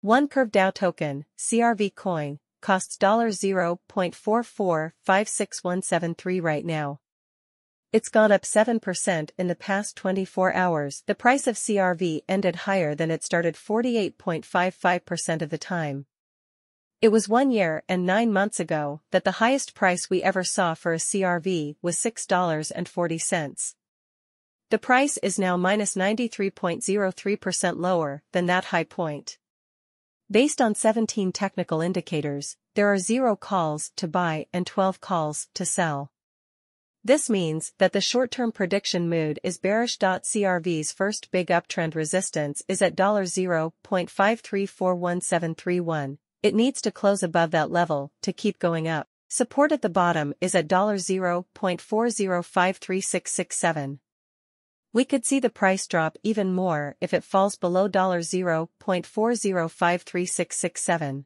One Curve DAO token, CRV coin, costs $0.4456173 right now. It's gone up 7% in the past 24 hours. The price of CRV ended higher than it started 48.55% of the time. It was one year and nine months ago that the highest price we ever saw for a CRV was $6.40. The price is now minus 93.03% lower than that high point. Based on 17 technical indicators, there are 0 calls to buy and 12 calls to sell. This means that the short-term prediction mood is bearish. CRV's first big uptrend resistance is at $0.5341731. It needs to close above that level to keep going up. Support at the bottom is at $0.40536667. We could see the price drop even more if it falls below $0.40536667.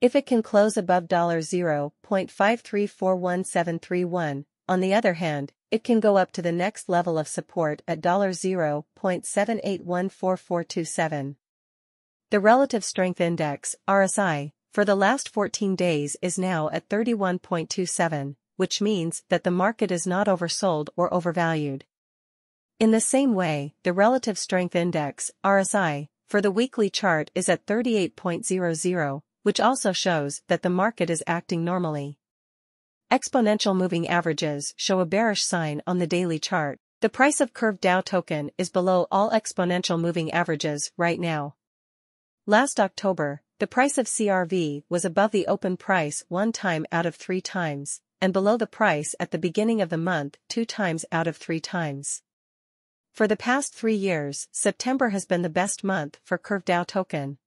If it can close above $0.5341731, on the other hand, it can go up to the next level of support at $0.78144427. The Relative Strength Index, RSI, for the last 14 days is now at 31.27, which means that the market is not oversold or overvalued. In the same way, the Relative Strength Index, RSI, for the weekly chart is at 38.00, which also shows that the market is acting normally. Exponential moving averages show a bearish sign on the daily chart. The price of Curve DAO token is below all exponential moving averages right now. Last October, the price of CRV was above the open price one time out of three times, and below the price at the beginning of the month two times out of three times. For the past three years, September has been the best month for Curve DAO token.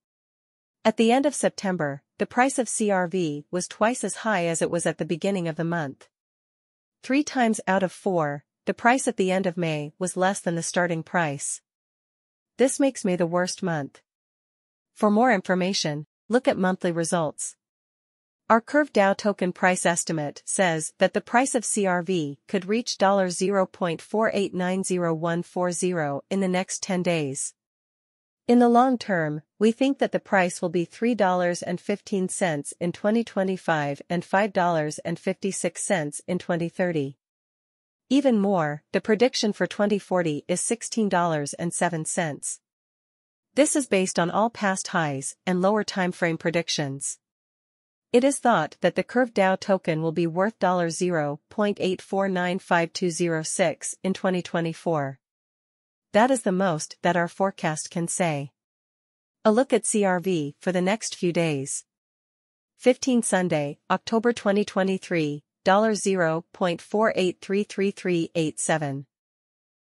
At the end of September, the price of CRV was twice as high as it was at the beginning of the month. Three times out of four, the price at the end of May was less than the starting price. This makes May the worst month. For more information, look at monthly results. Our Curve DAO token price estimate says that the price of CRV could reach $0.4890140 in the next 10 days. In the long term, we think that the price will be $3.15 in 2025 and $5.56 in 2030. Even more, the prediction for 2040 is $16.07. This is based on all past highs and lower time frame predictions. It is thought that the Curve DAO token will be worth $0.8495206 in 2024. That is the most that our forecast can say. A look at CRV for the next few days. 15 Sunday, October 2023, $0.483337.